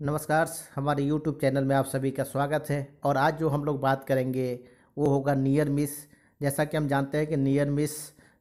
नमस्कार, हमारे YouTube channel में आप सभी का स्वागत है। और आज जो हम लोग बात करेंगे, वो होगा नियर मिस जैसा कि हम जानते हैं कि near miss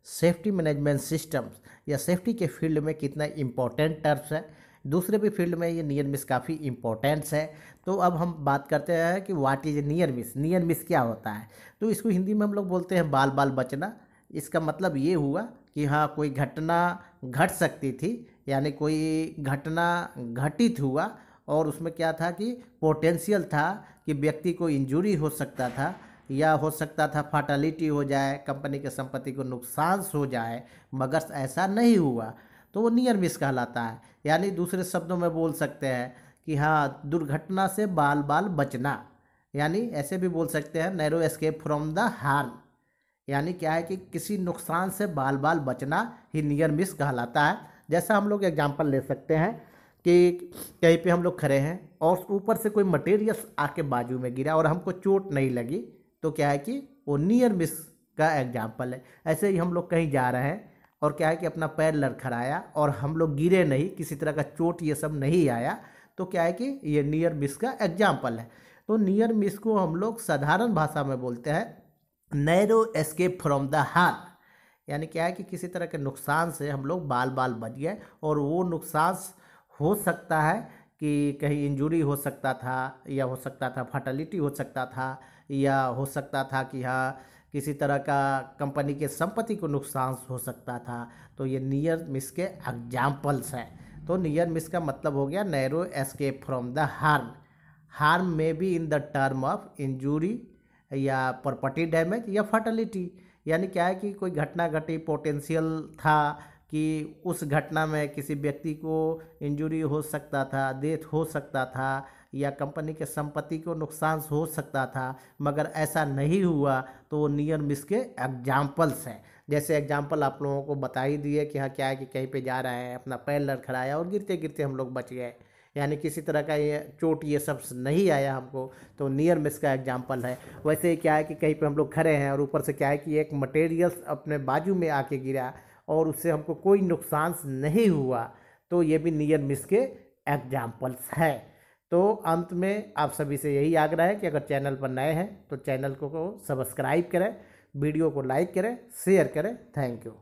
safety management system या सेफ्टी के फ़ील्ड में कितना इम्पोर्टेंट टर्म्स है। दूसरे भी फ़ील्ड में ये नियर मिस काफ़ी इम्पोर्टेंट्स है। तो अब हम बात करते हैं कि what is near miss near miss क्या होता है? तो इसको हिंदी में हम लोग बोलते हैं बाल बाल बचना। इसका मतलब ये हुआ कि हाँ कोई घटना घट सकती थी, यानी कोई घटना घटित हुआ और उसमें क्या था कि पोटेंशियल था कि व्यक्ति को इंजरी हो सकता था या हो सकता था फाटलिटी हो जाए कंपनी के संपत्ति को नुकसान हो जाए, मगर ऐसा नहीं हुआ। तो वो नियर मिस कहलाता है। यानी दूसरे शब्दों में बोल सकते हैं कि हाँ दुर्घटना से बाल बाल बचना। यानी ऐसे भी बोल सकते हैं narrow escape from the harm यानी क्या है कि किसी नुकसान से बाल बाल बचना ही नियर मिस कहलाता है। जैसा हम लोग एग्ज़ाम्पल ले सकते हैं कि कहीं पे हम लोग खड़े हैं और ऊपर से कोई मटेरियल आके बाजू में गिरा और हमको चोट नहीं लगी तो क्या है कि वो नियर मिस का एग्ज़ाम्पल है। ऐसे ही हम लोग कहीं जा रहे हैं और क्या है कि अपना पैर लड़खड़ाया और हम लोग गिरे नहीं, किसी तरह का चोट ये सब नहीं आया तो क्या है कि ये नियर मिस का एग्ज़ाम्पल है। तो नियर मिस को हम लोग साधारण भाषा में बोलते हैं narrow escape from the harm यानी क्या है कि किसी तरह के नुकसान से हम लोग बाल बाल बच गए और वो नुकसान हो सकता है कि कहीं इंजरी हो सकता था, या हो सकता था फर्टिलिटी हो सकता था, या हो सकता था कि हाँ किसी तरह का कंपनी के संपत्ति को नुकसान हो सकता था। तो ये नियर मिस के एग्जाम्पल्स हैं। तो नियर मिस का मतलब हो गया narrow escape from the harm harm में be in the term of injury या प्रॉपर्टी डैमेज या फर्टिलिटी यानी क्या है कि कोई घटना, घटी पोटेंशियल था कि उस घटना में किसी व्यक्ति को इंजुरी हो सकता था डेथ हो सकता था, या कंपनी के संपत्ति को नुकसान हो सकता था, मगर ऐसा नहीं हुआ तो वो नियर मिस के एग्जाम्पल्स हैं। जैसे एग्ज़ाम्पल आप लोगों को बता ही दिए कि हाँ क्या है कि कहीं पे जा रहे हैं, अपना पैर लड़खड़ाया और गिरते गिरते हम लोग बच गए। यानी किसी तरह का ये चोट, ये सब नहीं आया हमको तो नियर मिस का एग्ज़ाम्पल है। वैसे ही क्या है कि कहीं पे हम लोग खड़े हैं और ऊपर से क्या है कि एक मटेरियल्स अपने बाजू में आके गिरा और उससे हमको कोई नुकसान नहीं हुआ तो ये भी नियर मिस के एग्जाम्पल्स हैं। तो अंत में आप सभी से यही आग्रह है कि अगर चैनल पर नए हैं तो चैनल को, को सब्सक्राइब करें वीडियो को लाइक करें शेयर करें। Thank you.